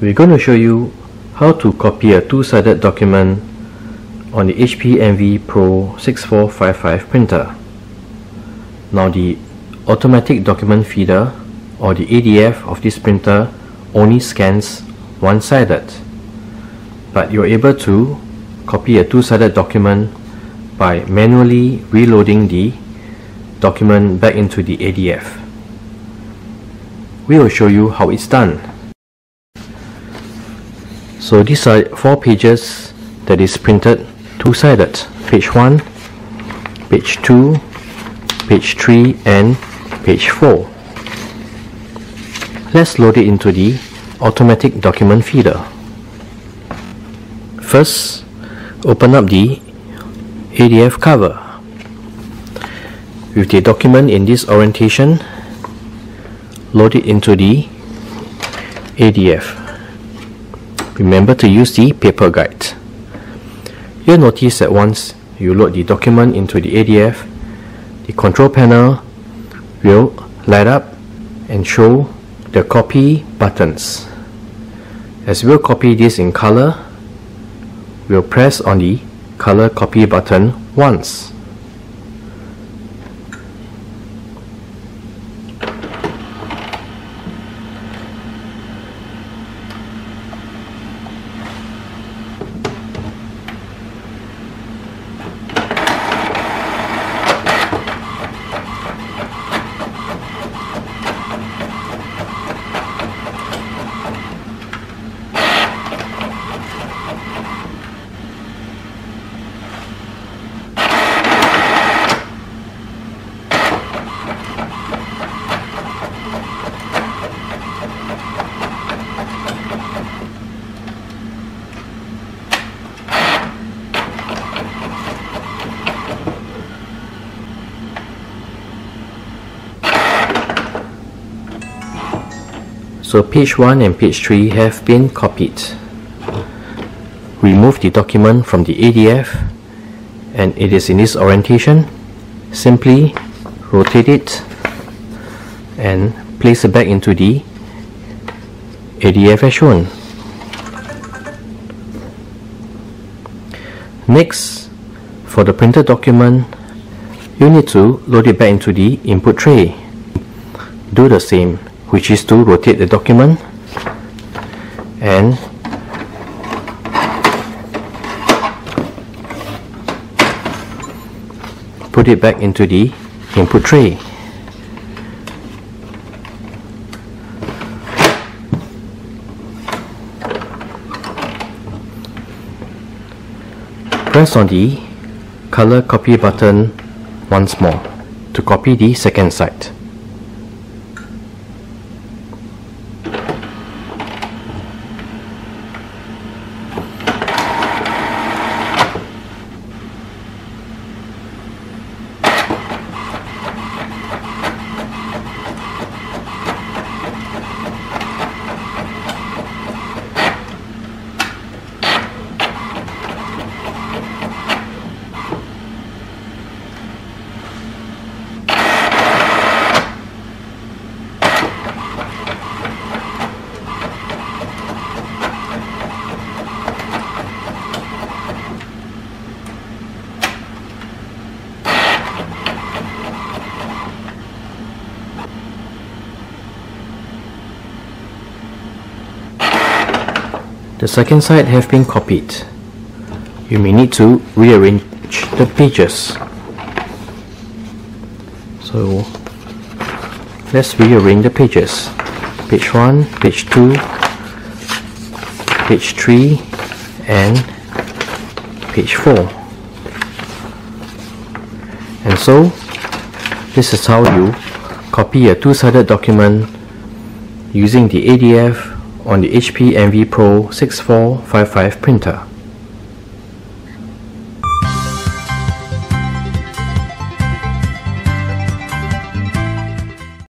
We're going to show you how to copy a two-sided document on the HP Envy Pro 6455 printer. Now the automatic document feeder or the ADF of this printer only scans one-sided but you're able to copy a two-sided document by manually reloading the document back into the ADF. We will show you how it's done. So these are four pages that is printed two-sided. Page 1, page 2, page 3 and page 4. Let's load it into the automatic document feeder. First, open up the ADF cover. With the document in this orientation, load it into the ADF. Remember to use the paper guide. You'll notice that once you load the document into the ADF, the control panel will light up and show the copy buttons. As we'll copy this in color, we'll press on the color copy button once. So page 1 and page 3 have been copied. Remove the document from the ADF and it is in this orientation. Simply rotate it and place it back into the ADF as shown. Next, for the printed document, you need to load it back into the input tray. Do the same which is to rotate the document and put it back into the input tray. Press on the color copy button once more to copy the second side. The second side have been copied. You may need to rearrange the pages. So let's rearrange the pages. Page 1, page 2, page 3 and page 4. And so this is how you copy a two-sided document using the ADF on the HP Envy Pro 6455 printer.